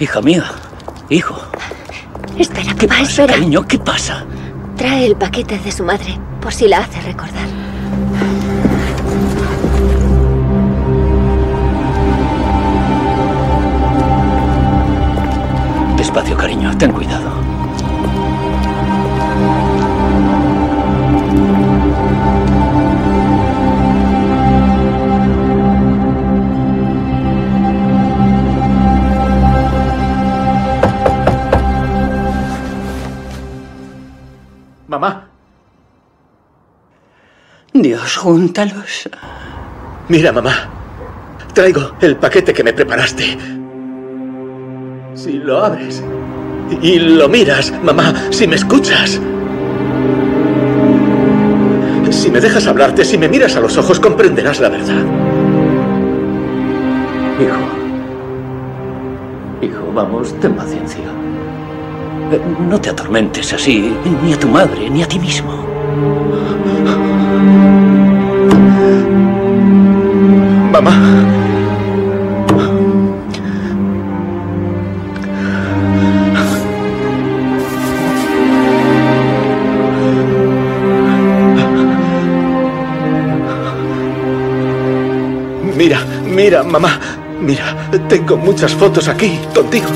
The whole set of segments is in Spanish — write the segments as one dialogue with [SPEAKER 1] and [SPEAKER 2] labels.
[SPEAKER 1] Hija mía, hijo.
[SPEAKER 2] Espera,
[SPEAKER 1] ¿Qué pasa,
[SPEAKER 2] espera.
[SPEAKER 1] cariño? ¿Qué pasa?
[SPEAKER 2] Trae el paquete de su madre, por si la hace recordar.
[SPEAKER 1] Despacio, cariño. Ten cuidado. Dios, júntalos.
[SPEAKER 3] mira, mamá. Traigo el paquete que me preparaste. Si lo abres y lo miras, mamá, si me escuchas. Si me dejas hablarte, si me miras a los ojos, comprenderás la verdad.
[SPEAKER 1] Hijo. Hijo, vamos, ten paciencia. Eh, No te atormentes así, ni a tu madre, ni a ti mismo.
[SPEAKER 3] Mamá. Mira, mira, mamá. Mira, tengo muchas fotos aquí contigo.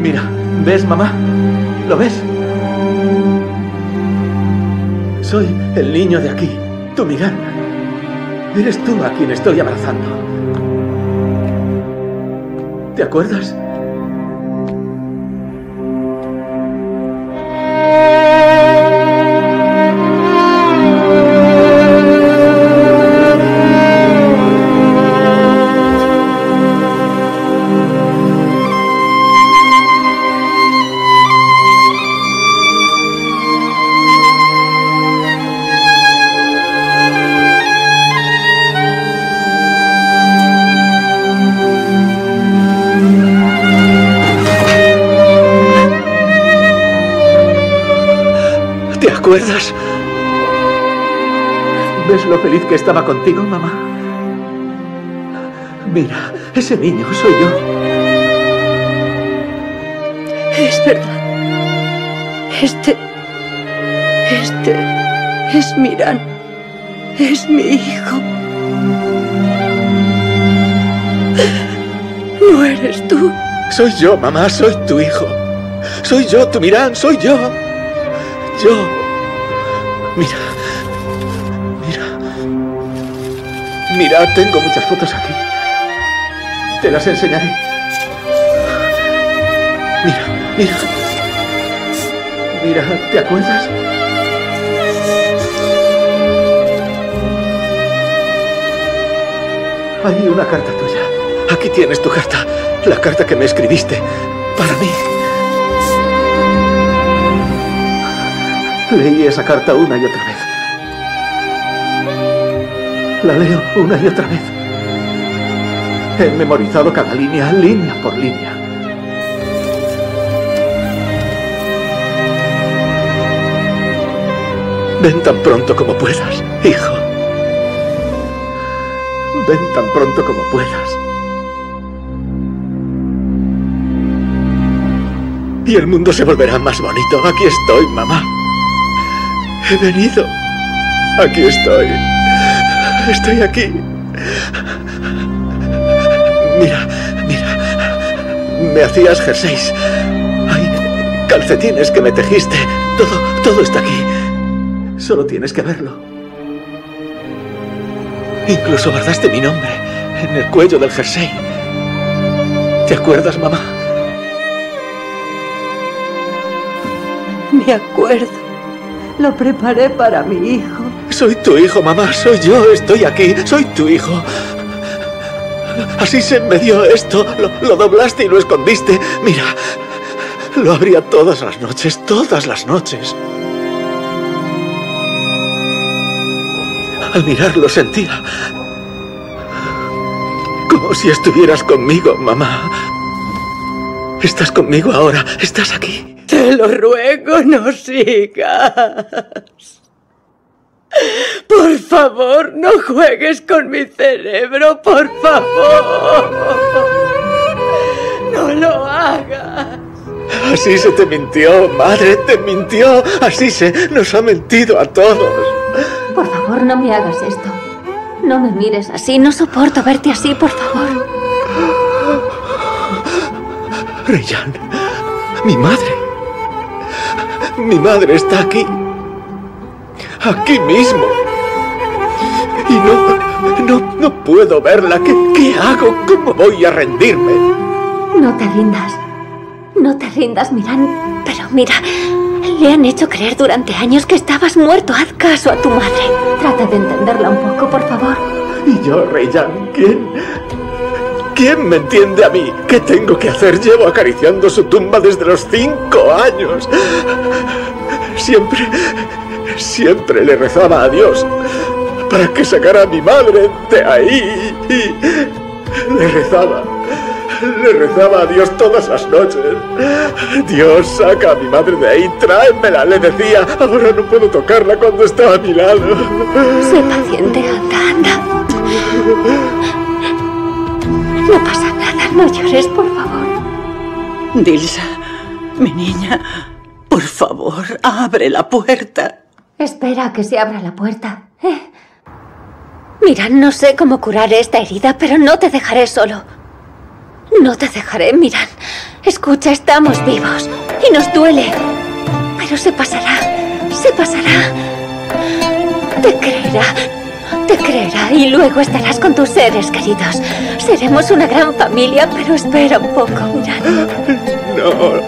[SPEAKER 3] Mira, ¿ves, mamá? ¿Lo ves? Soy el niño de aquí, tu Miguel. Eres tú a quien estoy abrazando. ¿Te acuerdas? ¿Ves lo feliz que estaba contigo, mamá? Mira, ese niño soy yo.
[SPEAKER 2] Es verdad. Este. Este. Es Miran. Es mi hijo. No eres tú.
[SPEAKER 3] Soy yo, mamá, soy tu hijo. Soy yo, tu Mirán, soy yo. Yo. Mira. Mira. Mira, tengo muchas fotos aquí. Te las enseñaré. Mira, mira. Mira, ¿te acuerdas? Hay una carta tuya. Aquí tienes tu carta. La carta que me escribiste. Para mí. Leí esa carta una y otra vez. La leo una y otra vez. He memorizado cada línea, línea por línea. Ven tan pronto como puedas, hijo. Ven tan pronto como puedas. Y el mundo se volverá más bonito. Aquí estoy, mamá. He venido. Aquí estoy. Estoy aquí. Mira, mira. Me hacías jerseys. Hay calcetines que me tejiste. Todo, todo está aquí. Solo tienes que verlo. Incluso guardaste mi nombre en el cuello del jersey. ¿Te acuerdas, mamá?
[SPEAKER 2] Me acuerdo. Lo preparé para mi hijo.
[SPEAKER 3] Soy tu hijo, mamá. Soy yo. Estoy aquí. Soy tu hijo. Así se me dio esto. Lo, doblaste y lo escondiste. Mira, lo abría todas las noches. Todas las noches. Al mirarlo sentía como si estuvieras conmigo, mamá. Estás conmigo ahora. Estás aquí.
[SPEAKER 2] Te lo ruego, no sigas.
[SPEAKER 4] Por favor, no juegues con mi cerebro, por favor. No lo hagas.
[SPEAKER 3] Así se te mintió, madre, te mintió. Así se nos ha mentido a todos.
[SPEAKER 2] Por favor, no me hagas esto. No me mires así, no soporto verte así, por favor.
[SPEAKER 3] Reyan, mi madre. Mi madre está aquí. Aquí mismo. Y no, no, no puedo verla. ¿Qué, qué hago? ¿Cómo voy a rendirme?
[SPEAKER 2] No te rindas. No te rindas, Miran. Pero mira, le han hecho creer durante años que estabas muerto. Haz caso a tu madre. Trata de entenderla un poco, por favor.
[SPEAKER 3] Y yo, Reyan, ¿quién? ¿Quién me entiende a mí? ¿Qué tengo que hacer? Llevo acariciando su tumba desde los cinco años. Siempre, siempre le rezaba a Dios para que sacara a mi madre de ahí. Le rezaba. Le rezaba a Dios todas las noches. Dios, saca a mi madre de ahí, tráemela, le decía. Ahora no puedo tocarla cuando está a mi lado.
[SPEAKER 2] Sé paciente, anda, anda. No pasa nada, no llores, por favor.
[SPEAKER 4] Dilsa, mi niña, por favor, abre la puerta.
[SPEAKER 2] Espera a que se abra la puerta. ¿eh? Mira, no sé cómo curar esta herida, pero no te dejaré solo. No te dejaré, Miran. Escucha, estamos vivos y nos duele. Pero se pasará, se pasará. Te creerá, te creerá y luego estarás con tus seres queridos. Seremos una gran familia, pero espera un poco, Miran.
[SPEAKER 3] No.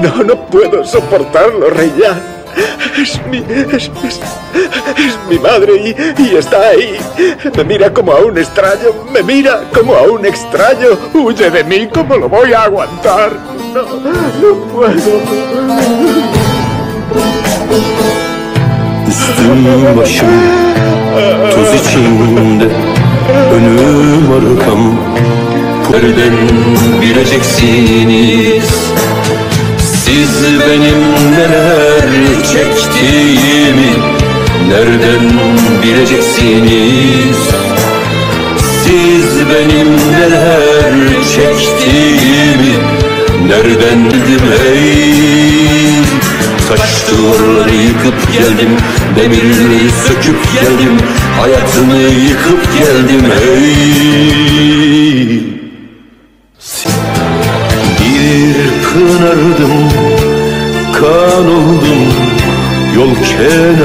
[SPEAKER 3] No, no puedo soportarlo, Reyan. Es mi. Es, es, es mi madre y, y, está ahí. Me mira como a un extraño. Me mira como a un extraño. Huye de mí. ¿Cómo lo voy a aguantar? No, no puedo.
[SPEAKER 5] Üstüm başım toz içinde Önüm arkam. Nereden bileceksiniz? Siz benim neler çektiğimi Nereden bileceksiniz? Siz benim neler çektiğimi Nereden bildim Taş duvarları yıkıp geldim. Demirleri söküp geldim. Hayatımı yıkıp geldim. Ey! Bir pınardım Kan oldum. Yol kenarı